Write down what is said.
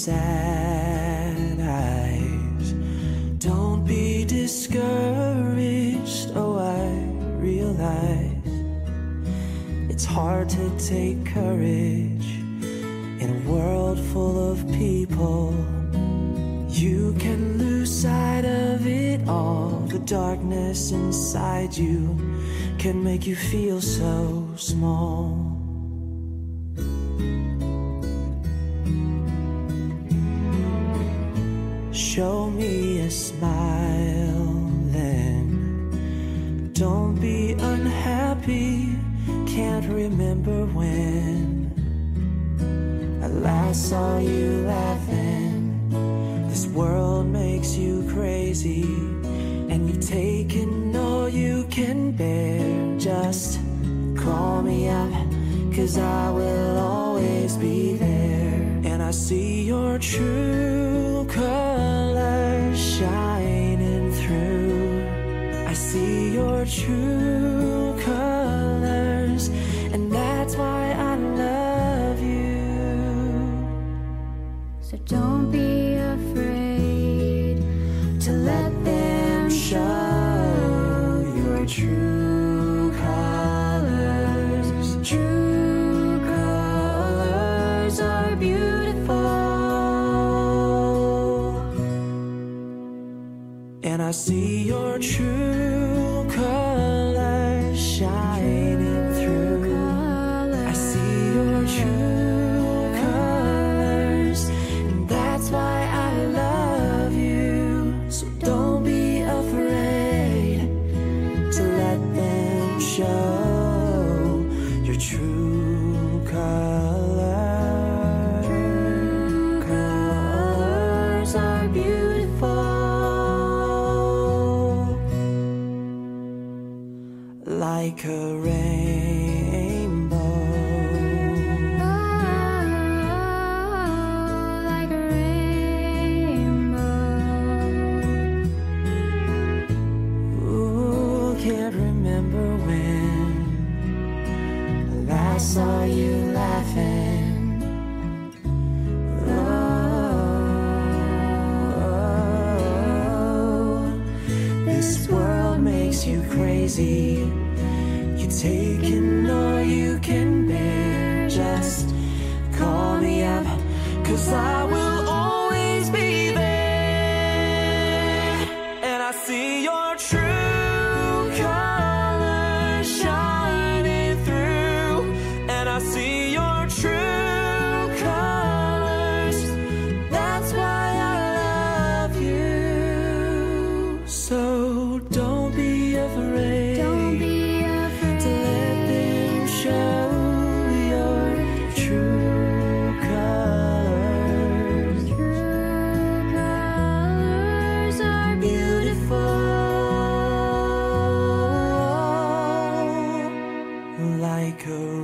sad eyes. Don't be discouraged. Oh, I realize it's hard to take courage in a world full of people. You can lose sight of it all. The darkness inside you can make you feel so small. Show me a smile then. Don't be unhappy. Can't remember when I last saw you laughing. This world makes you crazy, and you've taken all you can bear. Just call me up, cause I will always be there. And I see your true colors true colors, and that's why I love you. So don't be afraid to let them show your true colors. True colors are beautiful. And I see your true colors shining through. I see your true colors, and that's why I love you. So don't be afraid to let them show your true like a rainbow. Ah, like a rainbow. Ooh, can't remember when I last saw you laughing. Oh, this world makes you crazy. Taking all you can bear. Just call me up, cause I will always be there. And I see your true colors shining through. And I see your true colors. That's why I love you. So don't be afraid. Like